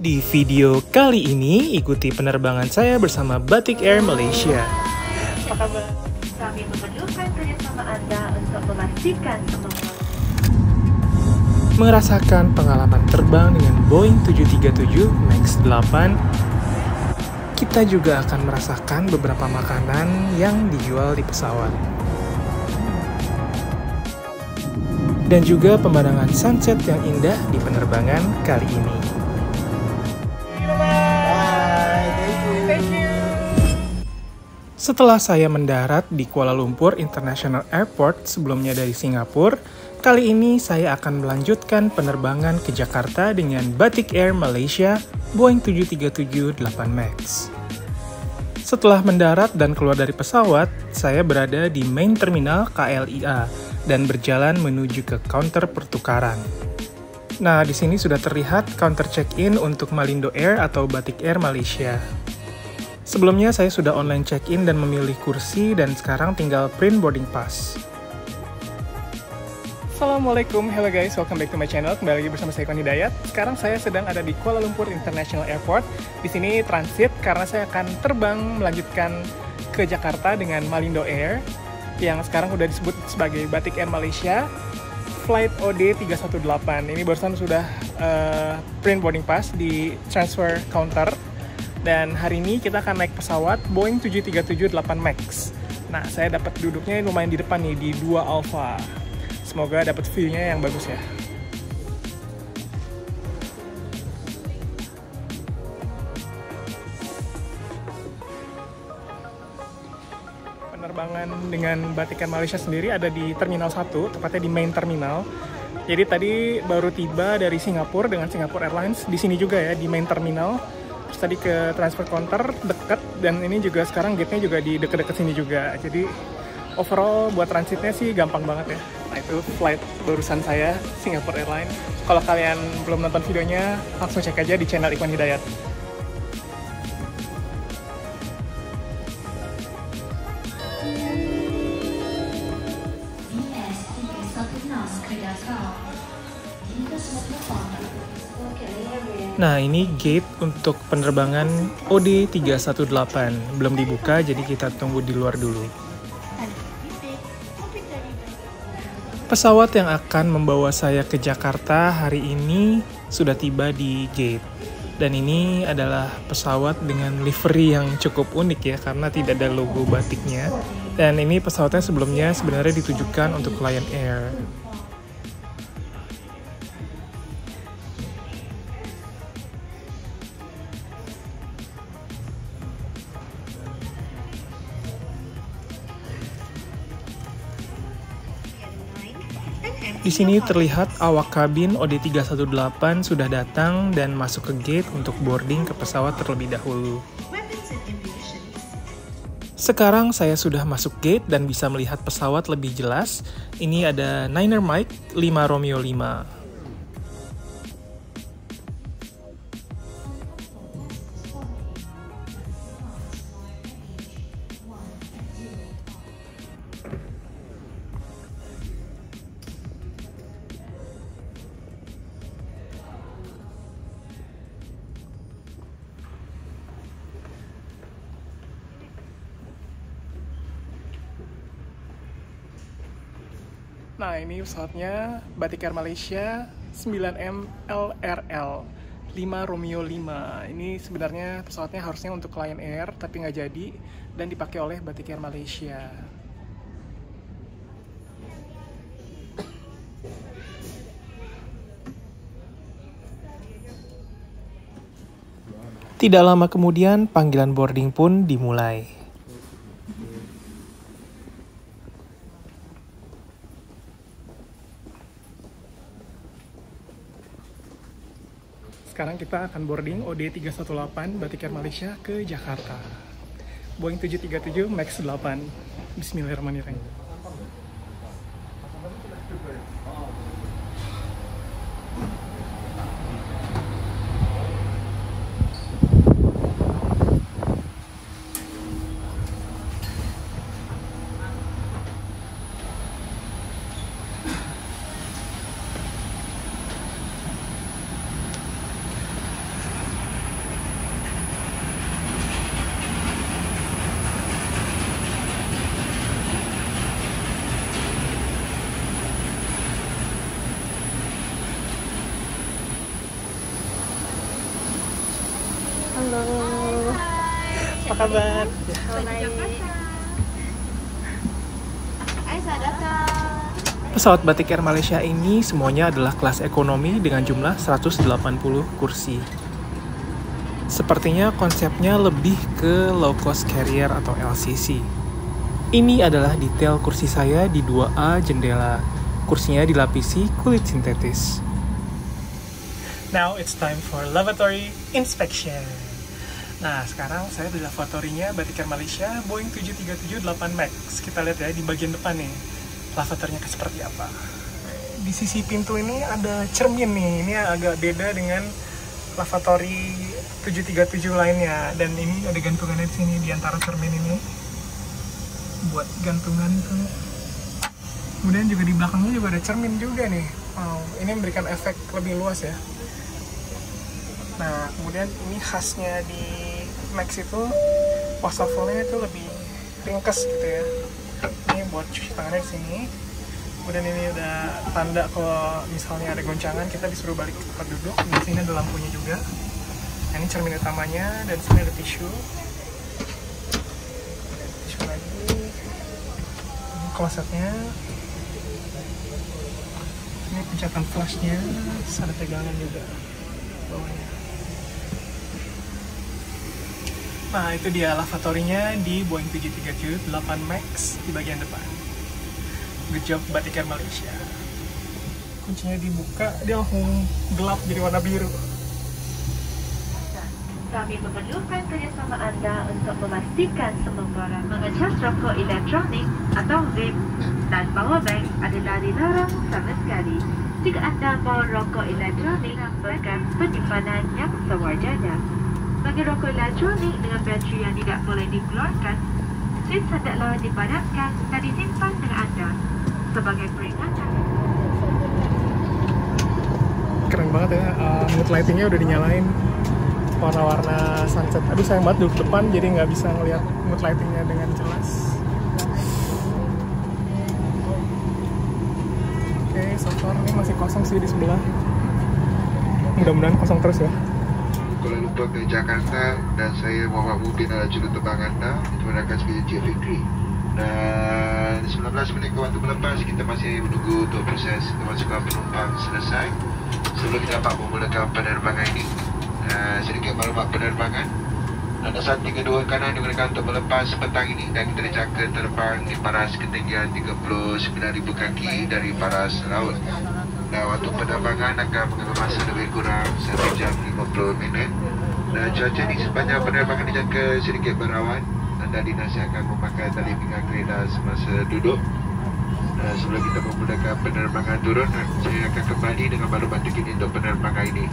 Di video kali ini, ikuti penerbangan saya bersama Batik Air Malaysia. Apa kabar? Kami memerlukan kerjasama Anda untuk memastikan kemampuan Merasakan pengalaman terbang dengan Boeing 737 MAX 8, kita juga akan merasakan beberapa makanan yang dijual di pesawat. Dan juga pemandangan sunset yang indah di penerbangan kali ini. Setelah saya mendarat di Kuala Lumpur International Airport sebelumnya dari Singapura, kali ini saya akan melanjutkan penerbangan ke Jakarta dengan Batik Air Malaysia Boeing 737-8 MAX. Setelah mendarat dan keluar dari pesawat, saya berada di main terminal KLIA dan berjalan menuju ke counter pertukaran. Nah, di sini sudah terlihat counter check-in untuk Malindo Air atau Batik Air Malaysia. Sebelumnya saya sudah online check-in dan memilih kursi dan sekarang tinggal print boarding pass. Assalamualaikum, hello guys, welcome back to my channel. Kembali lagi bersama saya Iwan Hidayat. Sekarang saya sedang ada di Kuala Lumpur International Airport. Di sini transit karena saya akan terbang melanjutkan ke Jakarta dengan Malindo Air yang sekarang sudah disebut sebagai Batik Air Malaysia Flight OD 318. Ini barusan sudah uh, print boarding pass di transfer counter dan hari ini kita akan naik pesawat Boeing 737-8 MAX. Nah, saya dapat duduknya lumayan di depan nih, di 2 Alpha. Semoga dapat view-nya yang bagus ya. Penerbangan dengan Batikan Malaysia sendiri ada di Terminal 1, tepatnya di main terminal. Jadi tadi baru tiba dari Singapura dengan Singapore Airlines di sini juga ya di main terminal terus tadi ke transfer counter deket. Dan ini juga sekarang gate-nya juga di deket-deket sini juga. Jadi overall buat transitnya sih gampang banget ya. Nah itu flight barusan saya Singapore Airlines. Kalau kalian belum nonton videonya langsung cek aja di channel Ikhwan Hidayat Nah, ini gate untuk penerbangan OD 318. Belum dibuka, jadi kita tunggu di luar dulu. Pesawat yang akan membawa saya ke Jakarta hari ini sudah tiba di gate. Dan ini adalah pesawat dengan livery yang cukup unik ya, karena tidak ada logo batiknya. Dan ini pesawatnya sebelumnya sebenarnya ditujukan untuk Lion Air. Di sini terlihat awak kabin OD318 sudah datang dan masuk ke gate untuk boarding ke pesawat terlebih dahulu. Sekarang saya sudah masuk gate dan bisa melihat pesawat lebih jelas. Ini ada Niner Mike 5 Romeo 5. Pesawatnya Batik Air Malaysia 9M LRL 5 Romeo 5. Ini sebenarnya pesawatnya harusnya untuk Lion Air, tapi nggak jadi dan dipakai oleh Batik Air Malaysia. Tidak lama kemudian, panggilan boarding pun dimulai. Sekarang kita akan boarding OD 318 Batik Air Malaysia ke Jakarta. Boeing 737 MAX 8. Bismillahirrahmanirrahim. Kabar? Pesawat Batik Air Malaysia ini semuanya adalah kelas ekonomi dengan jumlah 180 kursi. Sepertinya konsepnya lebih ke low cost carrier atau LCC. Ini adalah detail kursi saya di 2A jendela. Kursinya dilapisi kulit sintetis. Now it's time for lavatory inspection. Nah, sekarang saya di lavatorinya Batik Air Malaysia Boeing 737-8 MAX. Kita lihat ya di bagian depan nih, lavatornya seperti apa. Di sisi pintu ini ada cermin nih, ini agak beda dengan lavatory 737 lainnya. Dan ini ada gantungannya di sini, di antara cermin ini. Buat gantungan tuh. Kemudian juga di belakangnya juga ada cermin juga nih. Wow, ini memberikan efek lebih luas ya. Nah, kemudian ini khasnya di Max itu wastafelnya itu lebih ringkes gitu ya. Ini buat cuci tangannya di sini. Kemudian ini udah tanda kalau misalnya ada goncangan kita disuruh balik ke tempat duduk. Di sini ada lampunya juga. Nah, ini cermin utamanya dan sini ada tisu. Tisu lagi. Ini klosetnya. Ini pencatan flashnya. Ada pegangan juga bawahnya. Nah, itu dia lavatorinya di Boeing 737 8 MAX di bagian depan. Good job Batik Air Malaysia. Kuncinya dibuka, dia langsung gelap jadi warna biru. Kami memerlukan kerjasama anda untuk memastikan semua barang mengecas rokok elektronik atau vape dan power bank adalah dilarang sama sekali. Jika anda bawa rokok elektronik, lakukan penyimpanan yang sewajarnya. Bagi rokok elektronik dengan bateri yang tidak boleh dikeluarkan, switch hendaklah dipadamkan dan disimpan dengan anda sebagai peringatan. Keren banget ya, uh, mood lightingnya udah dinyalain warna-warna sunset. Aduh sayang banget duduk depan jadi nggak bisa ngeliat mood lightingnya dengan jelas. Oke, so far ini masih kosong sih di sebelah. Mudah-mudahan kosong terus ya. Lumpur ke Jakarta dan saya Muhammad Mubin adalah juruterbang anda. Menggunakan sebagai Jet Fikri. Dan 19 minit ke waktu melepas kita masih menunggu untuk proses kemasukan penumpang selesai sebelum kita dapat memulakan penerbangan ini. Uh, sedikit maklumat penerbangan. Landasan 32 kanan digunakan untuk melepas petang ini dan kita dijangka terbang di paras ketinggian 39,000 kaki dari paras laut. Dan waktu penerbangan akan mengambil masa lebih kurang 1 jam 50 minit dan cuaca ni sepanjang penerbangan dijangka sedikit berawan anda dinasihatkan memakai tali pinggang kereta semasa duduk. Dan sebelum kita memulakan penerbangan turun saya akan kembali dengan maklumat terkini untuk penerbangan ini.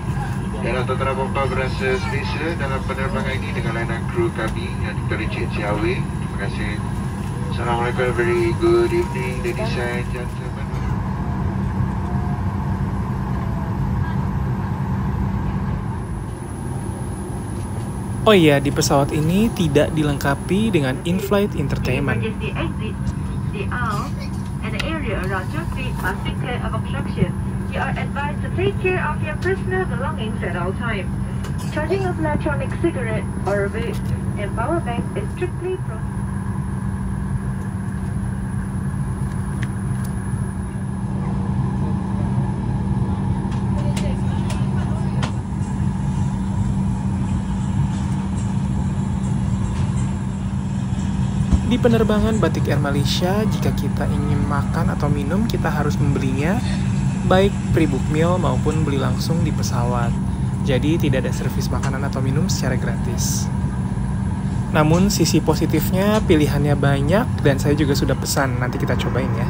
Dalam tuan-tuan dan berasa selesa dalam penerbangan ini dengan layanan kru kami yang. Richard Ciawi terima kasih. Assalamualaikum. Very good evening ladies and gentlemen Oh iya, di pesawat ini tidak dilengkapi dengan in-flight entertainment. Charging of electronic cigarette or vape and power bank is strictly prohibited. Penerbangan Batik Air Malaysia, jika kita ingin makan atau minum, kita harus membelinya baik pre-book meal maupun beli langsung di pesawat. Jadi tidak ada servis makanan atau minum secara gratis. Namun sisi positifnya pilihannya banyak dan saya juga sudah pesan, nanti kita cobain ya.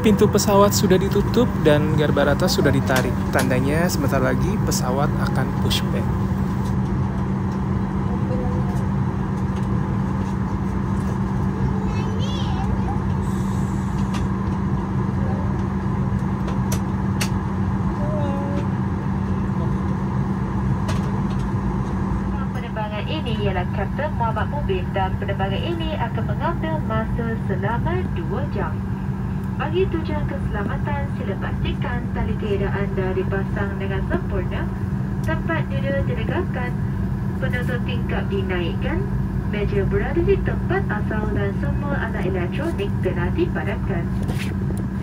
Pintu pesawat sudah ditutup dan garbarata sudah ditarik. Tandanya sebentar lagi pesawat akan pushback. Mubin dan penerbangan ini akan mengambil masa selama 2 jam. Bagi tujuan keselamatan, sila pastikan tali tiada anda dipasang dengan sempurna, tempat duduk ditegakkan Penutup tingkap dinaikkan. Meja berada di tempat asal dan semua alat elektronik telah dipadamkan.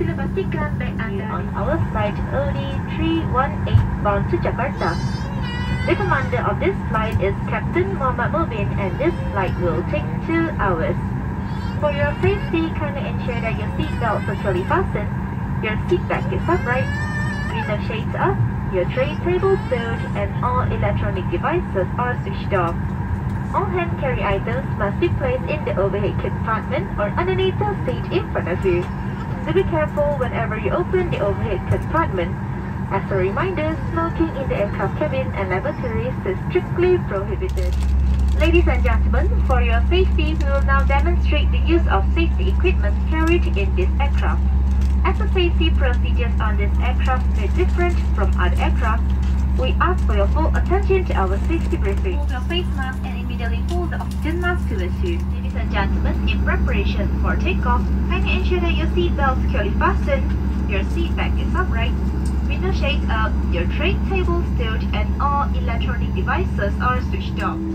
Sila pastikan beg anda on our flight early 318 bound to Jakarta. The commander of this flight is Captain Muhammad Mubin and this flight will take 2 hours. For your safety, kindly ensure that your seat belts are fully fastened, your seat back is upright, window shades up, your tray table stowed, and all electronic devices are switched off. All hand carry items must be placed in the overhead compartment or underneath the seat in front of you. Do be careful whenever you open the overhead compartment. As a reminder, smoking in the aircraft cabin and lavatories is strictly prohibited. Ladies and gentlemen, for your safety, we will now demonstrate the use of safety equipment carried in this aircraft. As the safety procedures on this aircraft are different from other aircraft, we ask for your full attention to our safety briefing. Remove your face mask and immediately pull the oxygen mask towards you. Ladies and gentlemen, in preparation for takeoff, kindly ensure that your seat belt is securely fastened, your seat back is upright, window shades up, your tray table stowed, and all electronic devices are switched off.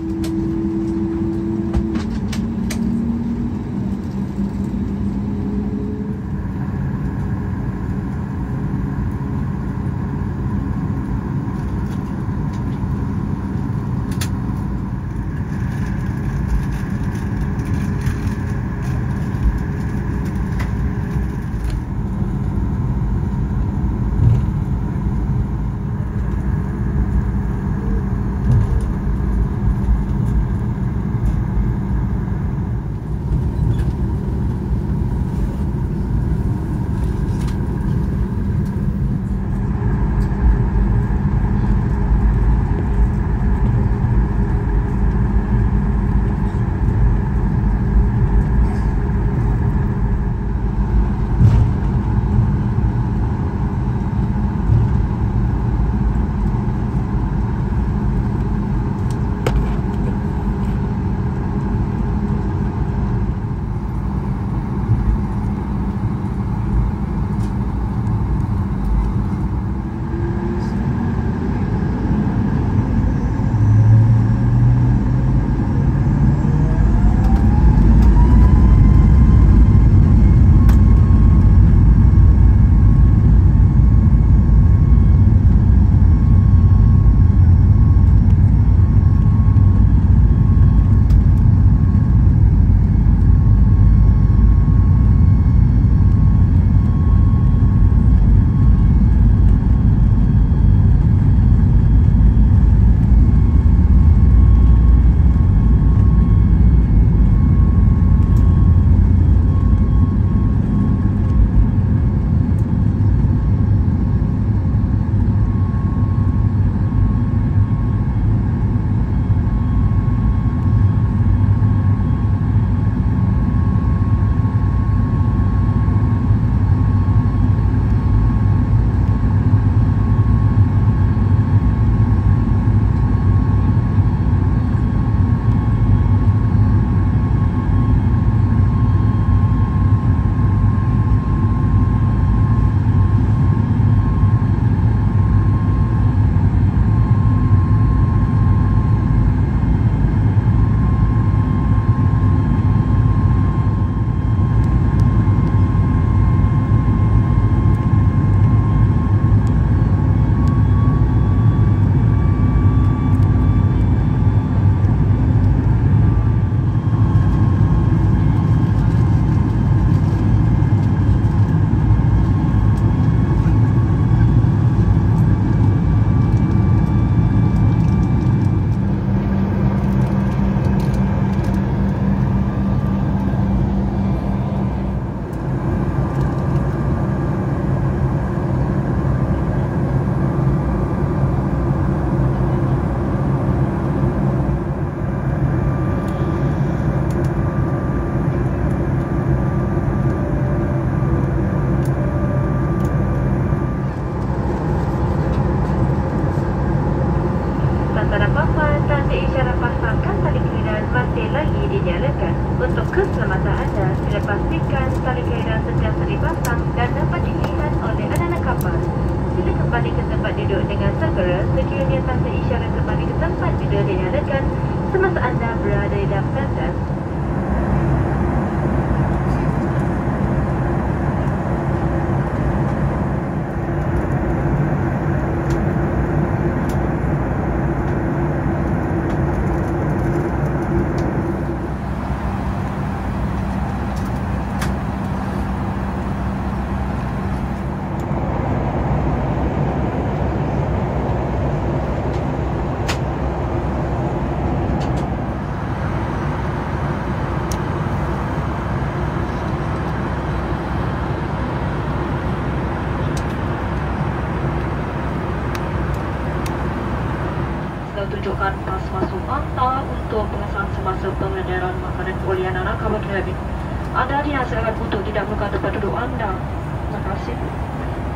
Anda dinasihatkan untuk tidak buka tempat duduk anda. Terima kasih.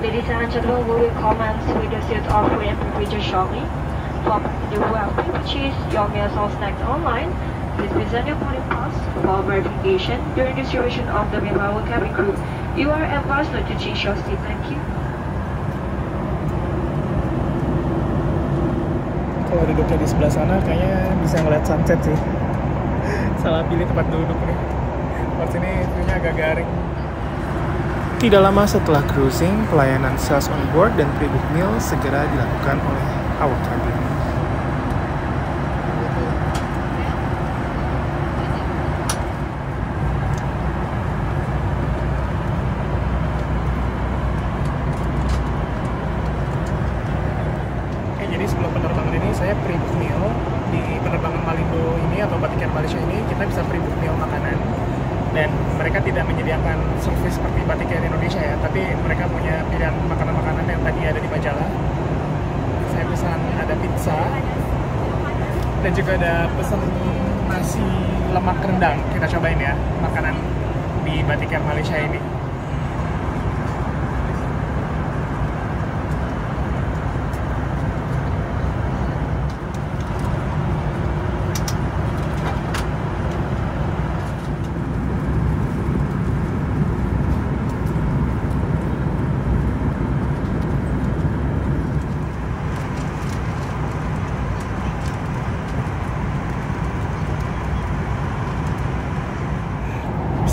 Ladies and gentlemen, we will commence with the seat offering and privileges shortly. For passengers who have pre-purchased your meals or snacks online, please present your boarding pass for verification during the duration of the Meanwhile cabin crew. You are advised not to change your seat. Thank you. Kalau duduknya di sebelah sana kayaknya bisa ngeliat sunset sih. Salah pilih tempat duduk nih. Pas ini view-nya agak garing. Tidak lama setelah cruising, pelayanan sales on board dan pre-book meal segera dilakukan oleh awak kabin. Oke, jadi sebelum penerbangan ini saya pre-book meal di penerbangan Malindo ini atau Batik Air Malaysia ini kita bisa pre-book meal makanan dan mereka tidak menyediakan service seperti Batik Air Indonesia ya tapi mereka punya pilihan makanan-makanan yang tadi ada di majalah saya pesan ada pizza dan juga ada pesan nasi lemak rendang kita cobain ya makanan di Batik Air Malaysia ini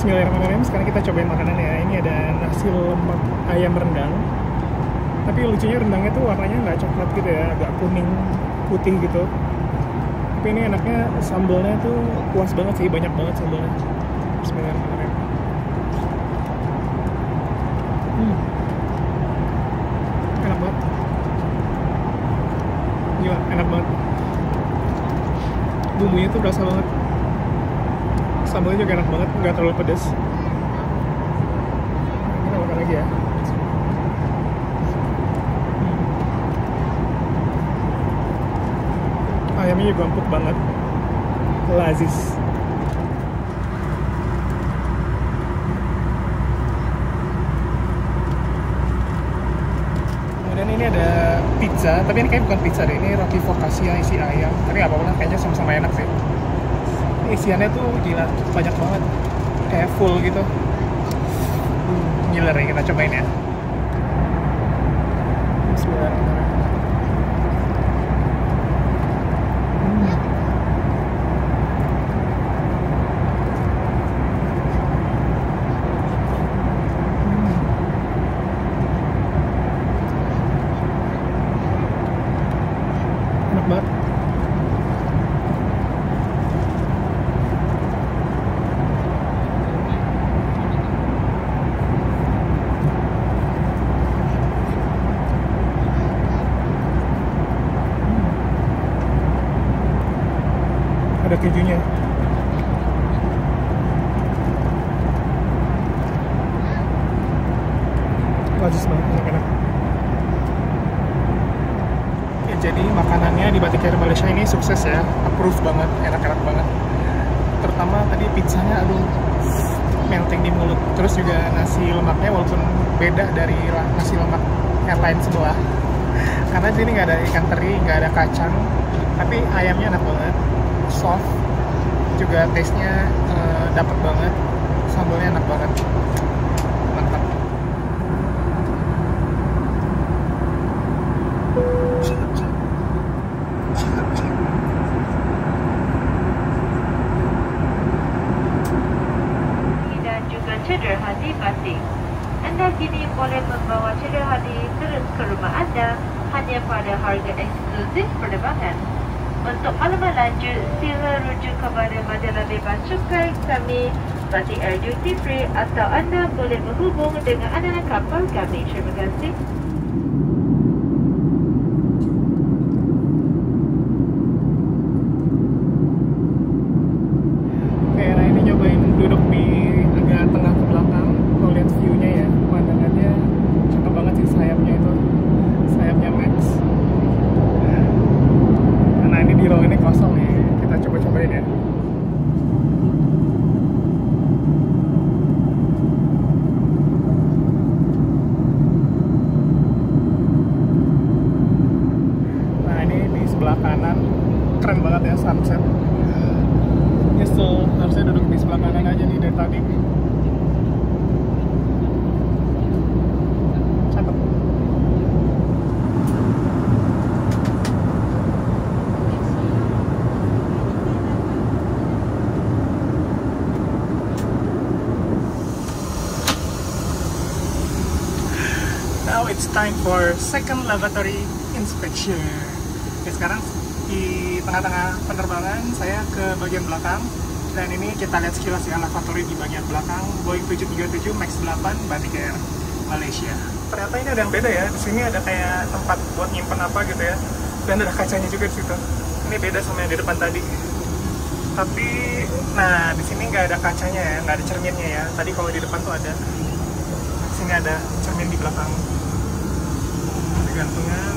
Bismillahirrahmanirrahim. Sekarang kita cobain makanan ya. Ini ada nasi lemak ayam rendang. Tapi lucunya rendangnya tuh warnanya nggak coklat gitu ya, agak kuning putih gitu. Tapi ini enaknya sambalnya tuh puas banget sih, banyak banget sambalnya. Bismillahirrahmanirrahim. Hmm. Enak banget. Gila, enak banget. Bumbunya tuh berasa banget sambalnya juga enak banget nggak terlalu pedas kita makan lagi ya. Hmm. ayamnya juga empuk banget. Lazis. Kemudian ini ada pizza tapi ini kayak bukan pizza deh ini roti focaccia isi ayam. Tapi nggak apa-apa kayaknya sama-sama enak sih isiannya tuh gila banyak banget. Kayak full gitu. Hmm, gila kita cobain ya Hmm. Hmm. enak banget ada kejunya Banget, enak-enak ya, jadi makanannya di Batik Air Malaysia ini sukses ya. Approve banget, enak-enak banget. Terutama tadi pizzanya aduh melting di mulut. Terus juga nasi lemaknya walaupun beda dari nasi lemak airline sebelah. Karena sini nggak ada ikan teri nggak ada kacang tapi ayamnya enak banget. Soft juga taste nya dapat banget. Sambalnya enak banget pada harga eksklusif penerbangan. Untuk maklumat lanjut, sila rujuk kepada majalah bebas cukai kami Batik Air Duty Free atau anda boleh menghubung dengan anak kapal kami. Terima kasih. It's time for second lavatory inspection. Oke, sekarang di tengah-tengah penerbangan saya ke bagian belakang dan ini kita lihat sekilas ya lavatory di bagian belakang Boeing 737 Max 8 Batik Air Malaysia. Ternyata ini ada yang beda ya. Di sini ada kayak tempat buat nyimpen apa gitu ya. Dan ada kacanya juga di situ. Ini beda sama yang di depan tadi. Tapi, nah di sini nggak ada kacanya ya, nggak ada cerminnya ya. Tadi kalau di depan tuh ada. Di sini ada cermin di belakang gantungan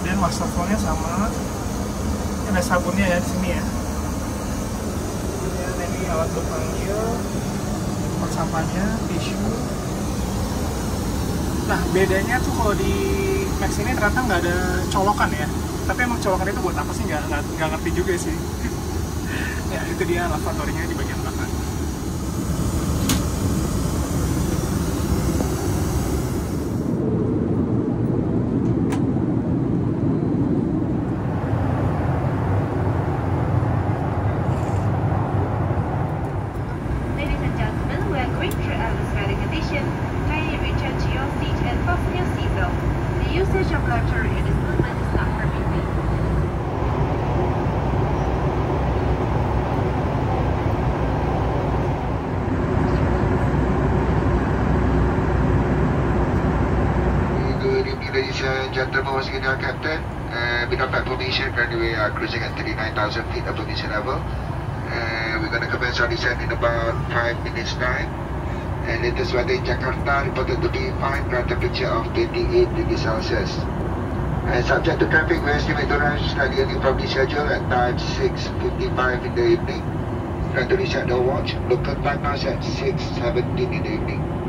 dan wastafelnya sama. Ini ada sabunnya ya di sini ya. Dan ini alat untuk panggil tempat sampahnya tisu. Nah bedanya tuh kalau di Max ini ternyata nggak ada colokan ya. Tapi emang colokan itu buat apa sih? Nggak nggak ngerti juga sih. Ya itu dia lavatorinya di bagian belakang are cruising at 39,000 feet above sea level. Uh, we're going to commence our descent in about 5 minutes time. And latest weather in Jakarta reported to be fine temperature of 28 degrees Celsius. And subject to traffic, we estimate to arrive slightly early from the schedule at time 6.55 in the evening. Trying to reset the watch. Local time now at 6.17 in the evening.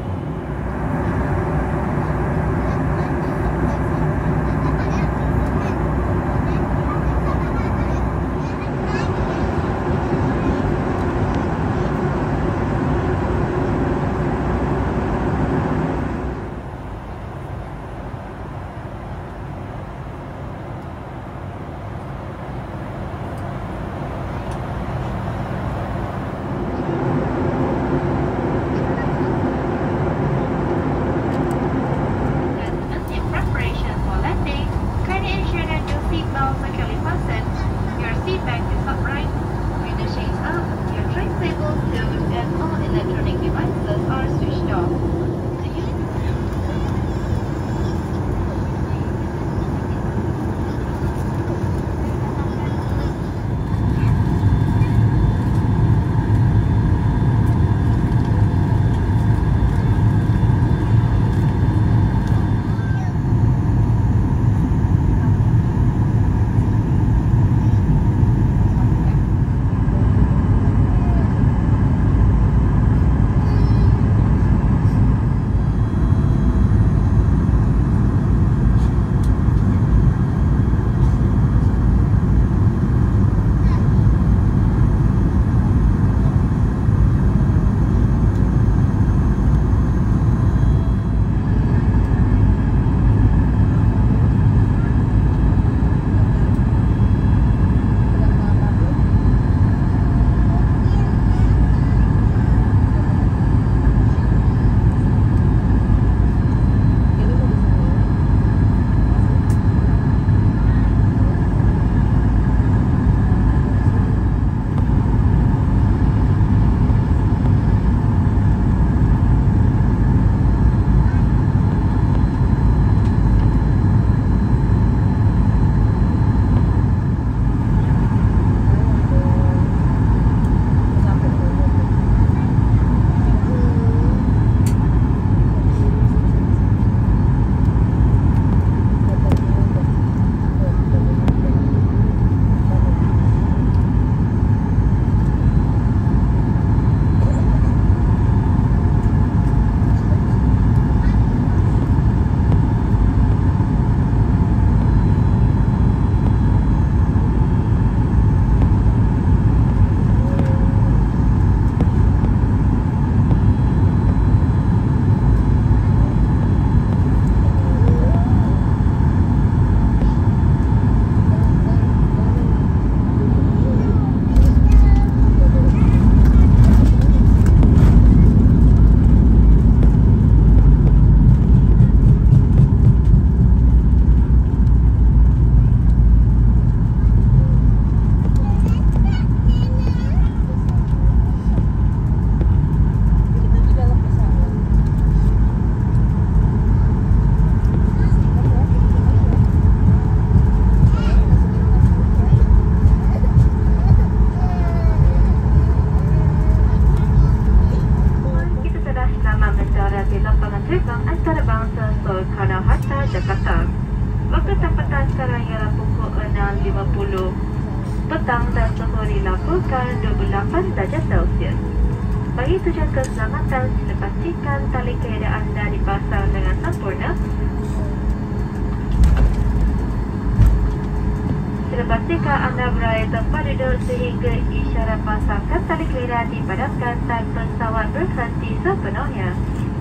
Pastikan anda berada tempat duduk sehingga isyarat pasangkan tali kereta dipadamkan dan pesawat berhenti sepenuhnya.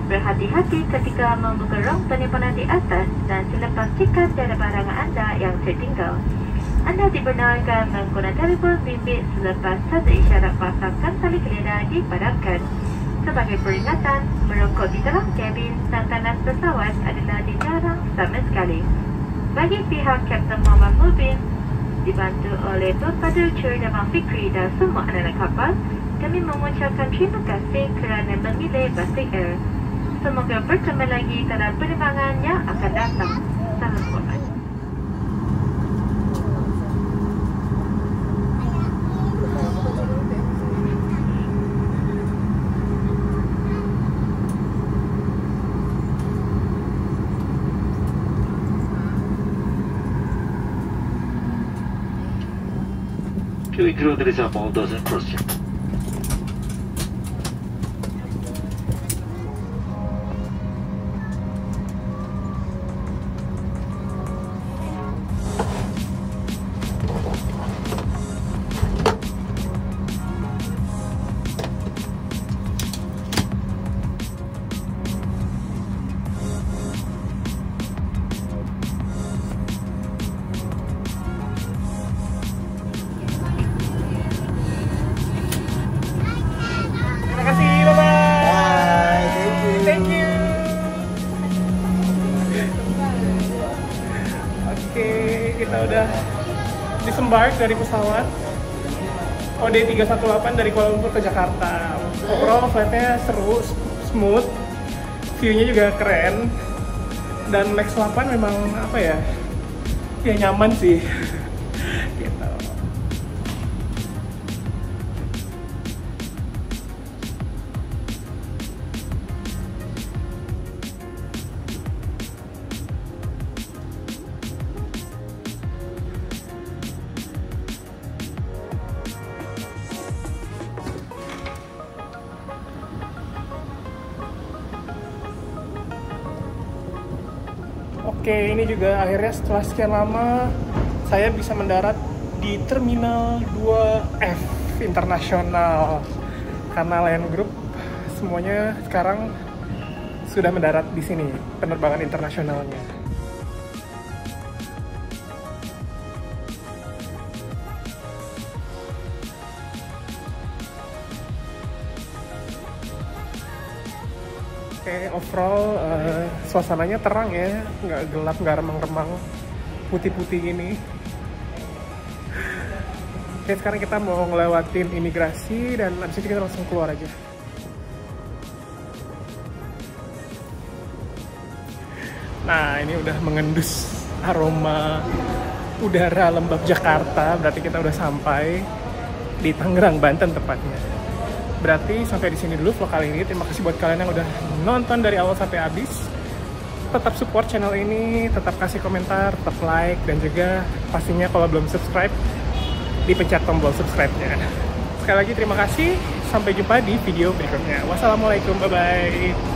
Berhati-hati ketika membuka rong penyimpanan di atas dan sila pastikan tiada barangan anda yang tertinggal. Anda dibenarkan menggunakan telefon bimbit selepas satu isyarat pasangkan tali kelina dipadamkan. Sebagai peringatan, merokok di dalam kabin dan tandas pesawat adalah dilarang sama sekali. Bagi pihak Kapten Muhammad Mubin, dibantu oleh Berpada Cerdama Fikri dan semua anak-anak kapal, kami mengucapkan terima kasih kerana memilih Batik Air. Semoga bertemu lagi dalam penerbangan yang akan datang. Salam hormat. 2 km is about dozen percent. D318 dari Kuala Lumpur ke Jakarta. Overall flightnya seru, smooth, view-nya juga keren. Dan Max 8 memang apa ya? Ya nyaman sih. Juga akhirnya setelah sekian lama saya bisa mendarat di Terminal 2F Internasional. Karena Lion Group semuanya sekarang sudah mendarat di sini penerbangan internasionalnya. Oke, overall eh, suasananya terang ya, nggak gelap, nggak remang-remang, putih-putih gini. Oke, sekarang kita mau ngelewatin imigrasi dan abis itu kita langsung keluar aja. Nah, ini udah mengendus aroma udara lembab Jakarta, berarti kita udah sampai di Tangerang, Banten tepatnya. Berarti sampai di sini dulu vlog kali ini. Terima kasih buat kalian yang udah nonton dari awal sampai habis. Tetap support channel ini, tetap kasih komentar, tetap like, dan juga pastinya kalau belum subscribe, dipencet tombol subscribe-nya. Sekali lagi terima kasih, sampai jumpa di video berikutnya. Wassalamualaikum, bye-bye.